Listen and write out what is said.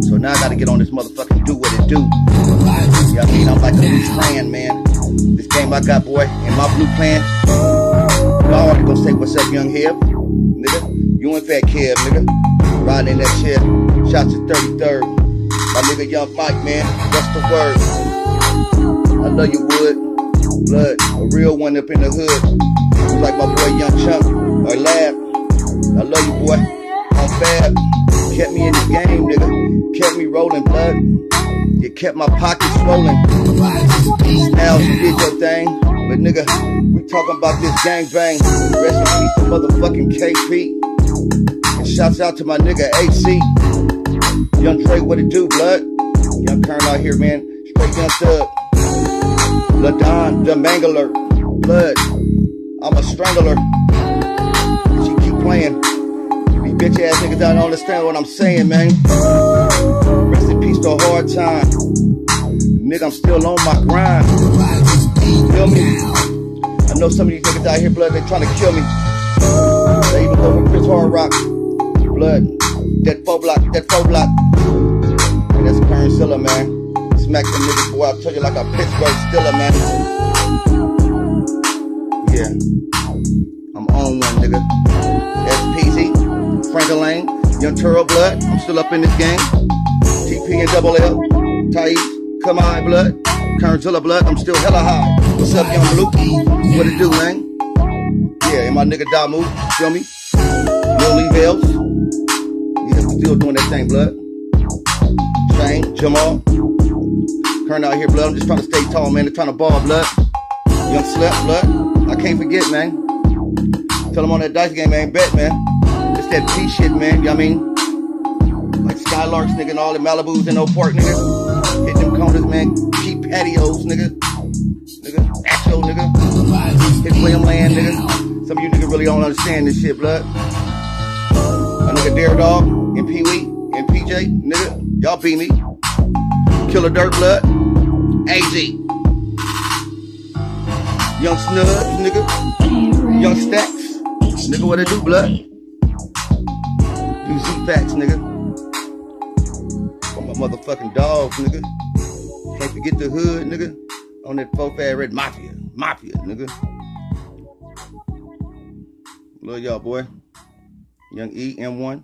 So now I gotta get on this motherfucking do what it do. Yeah, I mean, I'm like a loose fan, man. This game I got, boy, in my blue plan. Y'all already gonna say what's up, young Hib. Nigga, you and Fat Kid, nigga. Riding in that shit. Shots to 33rd. My nigga Young Mike, man. What's the word? I love you, Wood. Blood, a real one up in the hood. Like my boy Young Chunk, or Lab. I love you, boy. I'm fab. Kept me in the game, nigga. Kept me rolling, blood. You kept my pockets swollen. Now you did your thing. But nigga, we talking about this gang bang. Rest in peace to motherfucking KP. And shouts out to my nigga AC. Young Trey, what it do, blood? Young Kern out here, man. Straight young thug. LaDon, the Mangler. Blood. I'm a strangler. She keep playing. Bitch ass niggas that don't understand what I'm saying, man. Rest in peace to hard time. Nigga, I'm still on my grind. Feel me? I know some of these niggas out here, blood, they trying to kill me. They even go with Chris Hard Rock. Blood. That four block, that four block. And that's Kernzilla, man. Smack them niggas, boy. I tell you like a Pittsburgh Steeler, man. Yeah. I'm on one, nigga. SPZ, Frank Lane, Young Turtle Blood. I'm still up in this game. TP and Double L. Thais, Come on, Blood. Kernzilla Blood. I'm still hella high. What's up, Young Luke? What it do, man? Yeah, and my nigga Damu. Feel me? No leave else. Yeah, still doing that thing, Blood. Shane, Jamal. Kern out here, blood. I'm just trying to stay tall, man. They're trying to ball, blood. Young Slep, blood. I can't forget, man. Tell them on that dice game, man. Bet, man. That P shit, man. You know I mean? Like Skylarks, nigga, and all the Malibus and no park, nigga. Hit them corners, man. Keep patios, nigga. Nigga. Actual, nigga. Hit William Land, nigga. Some of you niggas really don't understand this shit, blood. A nigga Dare Dog and Pee Wee and PJ, nigga. Y'all beat me. Killer Dirt Blood. AZ. Young Snuds, nigga. Young Stacks. Nigga, what I do, blood? Facts, nigga. For my motherfucking dogs, nigga. Can't forget the hood, nigga. On that 4th Ave red mafia. Mafia, nigga. Love y'all, boy. Young E, M1.